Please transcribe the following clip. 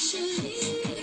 是你